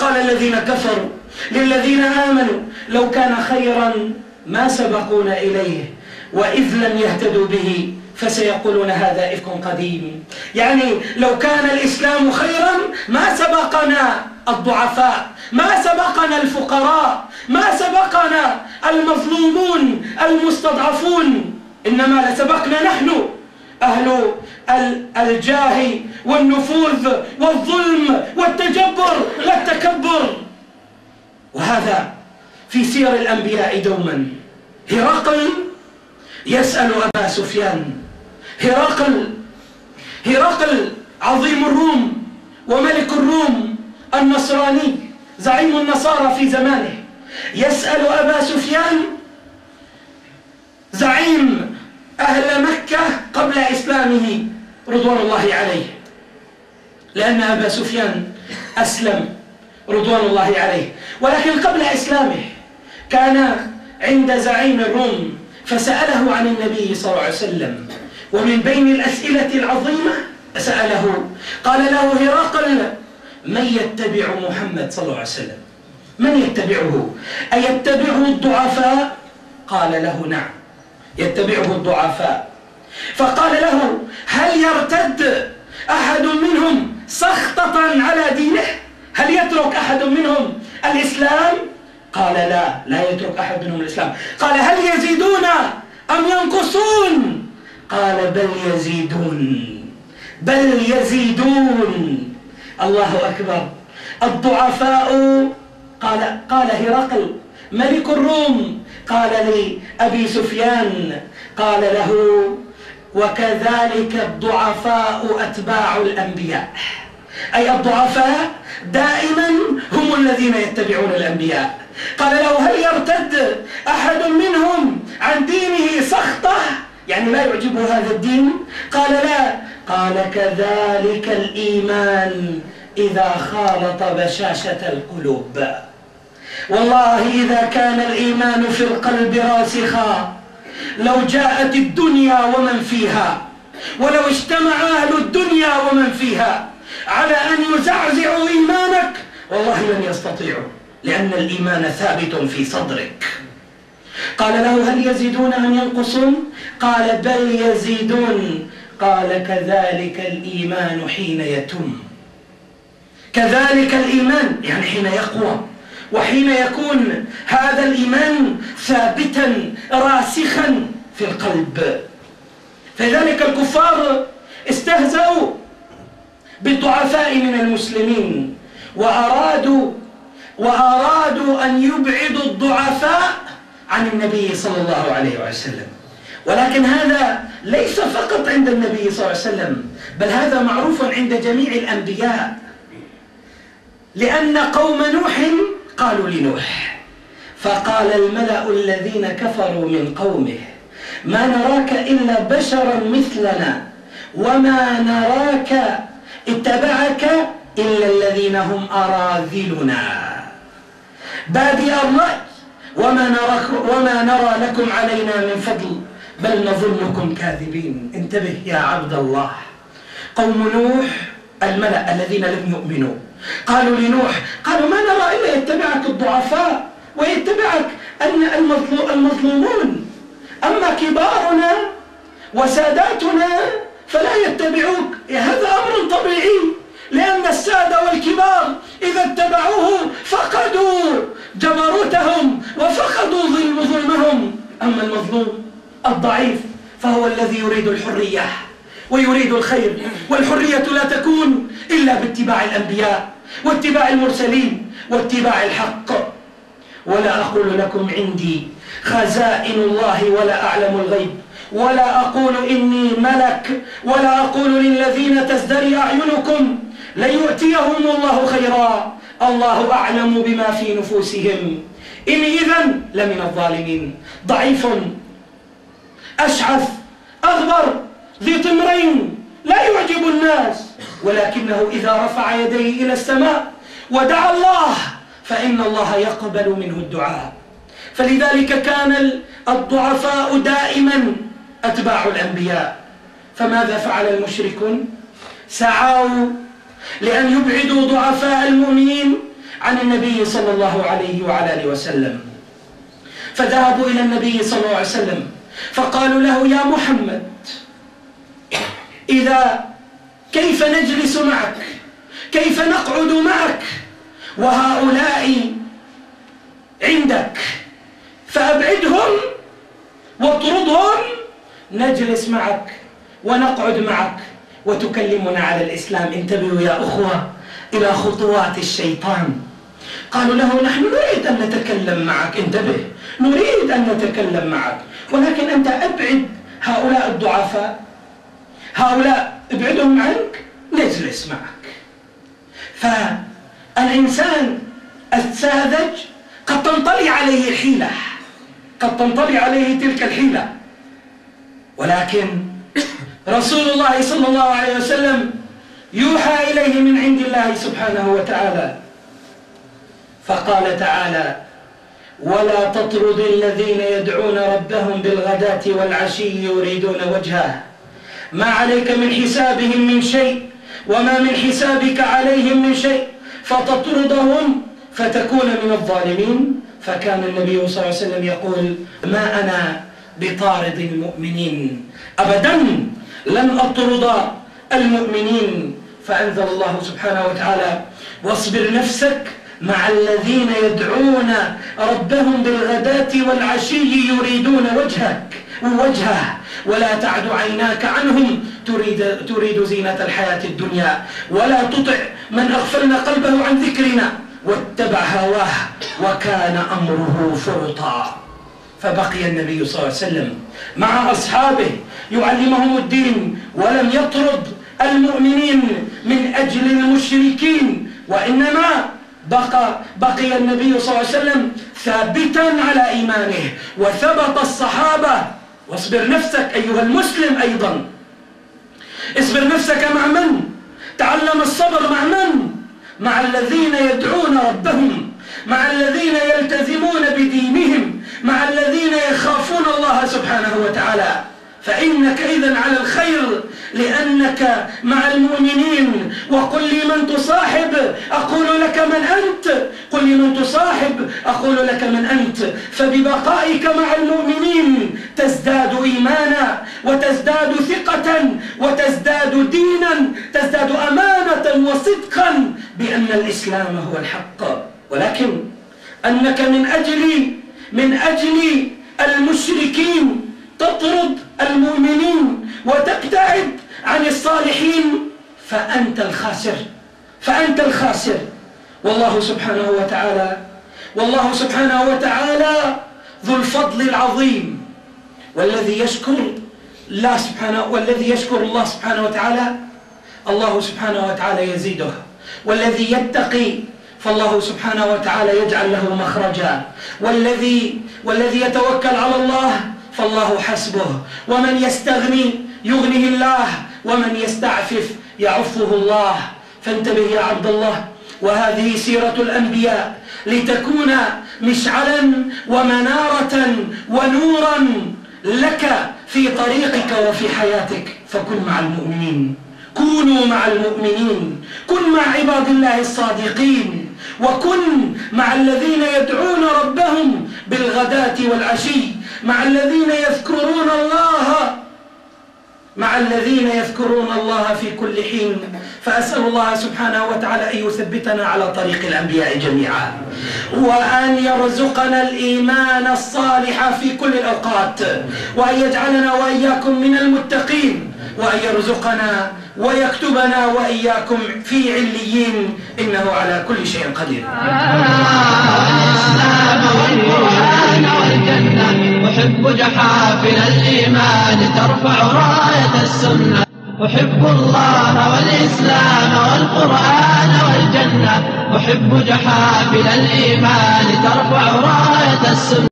قال الذين كفروا للذين آمنوا لو كان خيرا ما سبقونا إليه وإذ لم يهتدوا به فسيقولون هذا إفك قديم. يعني لو كان الإسلام خيرا ما سبقنا الضعفاء ما سبقنا الفقراء ما سبقنا المظلومون المستضعفون إنما لسبقنا نحن. أهل الجاه والنفوذ والظلم والتجبر والتكبر وهذا في سير الأنبياء دوما. هرقل يسأل أبا سفيان. هرقل هرقل عظيم الروم وملك الروم النصراني زعيم النصارى في زمانه. يسأل أبا سفيان زعيم أهل مكة إسلامه رضوان الله عليه. لأن أبا سفيان أسلم رضوان الله عليه. ولكن قبل إسلامه كان عند زعيم الروم فسأله عن النبي صلى الله عليه وسلم. ومن بين الأسئلة العظيمة سأله قال له هرقل من يتبع محمد صلى الله عليه وسلم؟ من يتبعه؟ أيتبعه الضعفاء؟ قال له نعم يتبعه الضعفاء. فقال له هل يرتد أحد منهم سخطة على دينه؟ هل يترك أحد منهم الإسلام؟ قال لا لا يترك أحد منهم الإسلام. قال هل يزيدون أم ينقصون؟ قال بل يزيدون بل يزيدون. الله أكبر. الضعفاء قال قال هرقل ملك الروم قال لي أبي سفيان قال له وكذلك الضعفاء أتباع الأنبياء. أي الضعفاء دائما هم الذين يتبعون الأنبياء. قال له هل يرتد أحد منهم عن دينه سخطة؟ يعني لا يعجبه هذا الدين؟ قال لا. قال كذلك الإيمان إذا خالط بشاشة القلوب. والله إذا كان الإيمان في القلب راسخا لو جاءت الدنيا ومن فيها ولو اجتمع أهل الدنيا ومن فيها على أن يزعزعوا إيمانك والله لن يستطيعوا لأن الإيمان ثابت في صدرك. قال له هل يزيدون أم ينقصون؟ قال بل يزيدون. قال كذلك الإيمان حين يتم. كذلك الإيمان يعني حين يقوى وحين يكون هذا الإيمان ثابتا راسخا في القلب. فلذلك الكفار استهزأوا بالضعفاء من المسلمين وأرادوا وأرادوا أن يبعدوا الضعفاء عن النبي صلى الله عليه وسلم. ولكن هذا ليس فقط عند النبي صلى الله عليه وسلم بل هذا معروف عند جميع الأنبياء. لأن قوم نوح قالوا لنوح فقال الملأ الذين كفروا من قومه ما نراك إلا بشرا مثلنا وما نراك اتبعك إلا الذين هم أراذلنا. بادئ الرأي وما, نراك وما نرى لكم علينا من فضل بل نظنكم كاذبين. انتبه يا عبد الله. قوم نوح الملأ الذين لم يؤمنوا قالوا لنوح قالوا ما نرى إلا يتبعك الضعفاء ويتبعك المظلومون. أما كبارنا وساداتنا فلا يتبعوك. هذا أمر طبيعي لأن السادة والكبار إذا اتبعوه فقدوا جبروتهم وفقدوا ظلمهم. أما المظلوم الضعيف فهو الذي يريد الحرية ويريد الخير والحرية إلا باتباع الأنبياء واتباع المرسلين واتباع الحق. ولا أقول لكم عندي خزائن الله ولا أعلم الغيب. ولا أقول إني ملك. ولا أقول للذين تزدري أعينكم. لن يؤتيهم الله خيرا. الله أعلم بما في نفوسهم. إن إذن لمن الظالمين. ضعيف. أشعث أغبر. ذي طمرين. لا يعجب الناس ولكنه إذا رفع يديه إلى السماء ودعا الله فإن الله يقبل منه الدعاء. فلذلك كان الضعفاء دائما أتباع الأنبياء. فماذا فعل المشركون؟ سعوا لأن يبعدوا ضعفاء المؤمنين عن النبي صلى الله عليه وعلى آله وسلم. فذهبوا إلى النبي صلى الله عليه وسلم فقالوا له يا محمد إذا كيف نجلس معك؟ كيف نقعد معك؟ وهؤلاء عندك. فأبعدهم واطردهم. نجلس معك ونقعد معك. وتكلمنا على الإسلام. انتبهوا يا أخوة إلى خطوات الشيطان. قالوا له نحن نريد أن نتكلم معك. انتبه. نريد أن نتكلم معك. ولكن أنت أبعد هؤلاء الضعفاء. هؤلاء ابعدهم عنك نجلس معك. فالإنسان الساذج قد تنطلي عليه الحيلة قد تنطلي عليه تلك الحيلة. ولكن رسول الله صلى الله عليه وسلم يوحى إليه من عند الله سبحانه وتعالى. فقال تعالى ولا تطرد الذين يدعون ربهم بالغداة والعشي يريدون وجهه. ما عليك من حسابهم من شيء وما من حسابك عليهم من شيء فتطردهم فتكون من الظالمين. فكان النبي صلى الله عليه وسلم يقول ما أنا بطارد المؤمنين. أبدا لن أطرد المؤمنين. فأنزل الله سبحانه وتعالى واصبر نفسك مع الذين يدعون ربهم بالغداة والعشي يريدون وجهك. وجهه. ولا تعد عيناك عنهم. تريد, تريد زينة الحياة الدنيا. ولا تطع من أغفلنا قلبه عن ذكرنا. واتبع هواه. وكان أمره فرطا. فبقي النبي صلى الله عليه وسلم مع أصحابه. يعلمهم الدين. ولم يطرد المؤمنين من أجل المشركين. وإنما بقى بقي النبي صلى الله عليه وسلم ثابتا على إيمانه. وثبت الصحابة واصبر نفسك أيها المسلم أيضا. اصبر نفسك مع من؟ تعلم الصبر مع من؟ مع الذين يدعون ربهم مع الذين يلتزمون بدينهم مع الذين يخافون الله سبحانه وتعالى. فإنك إذا على الخير لأنك مع المؤمنين. وقل لي من تصاحب أقول لك من أنت. قل لي من تصاحب أقول لك من أنت. فببقائك مع المؤمنين تزداد إيمانا وتزداد ثقة وتزداد دينا تزداد أمانة وصدقا بأن الإسلام هو الحق. ولكن أنك من أجل من أجل المشركين تطرد المؤمنين وتبتعد عن الصالحين فأنت الخاسر. فأنت الخاسر. والله سبحانه وتعالى والله سبحانه وتعالى ذو الفضل العظيم. والذي يشكر الله سبحانه والذي يشكر الله سبحانه وتعالى الله سبحانه وتعالى يزيده والذي يتقي فالله سبحانه وتعالى يجعل له مخرجا. والذي والذي يتوكل على الله فالله حسبه. ومن يستغني يغنيه الله ومن يستعفف يعفه الله. فانتبه يا عبد الله وهذه سيرة الأنبياء لتكون مشعلا ومنارة ونورا لك في طريقك وفي حياتك. فكن مع المؤمنين. كونوا مع المؤمنين. كن مع عباد الله الصادقين. وكن مع الذين يدعون ربهم بالغداة والعشي مع الذين يذكرون الله مع الذين يذكرون الله في كل حين. فأسأل الله سبحانه وتعالى أن يثبتنا على طريق الأنبياء جميعا. وأن يرزقنا الإيمان الصالح في كل الأوقات. وأن يجعلنا وإياكم من المتقين. وأن يرزقنا ويكتبنا وإياكم في عليين. إنه على كل شيء قدير. الإسلام والقرآن والجنة. أحب جحافل الإيمان ترفع راية السنة أحب الله والإسلام والقرآن والجنة. أحب جحافل الإيمان ترفع راية السنة.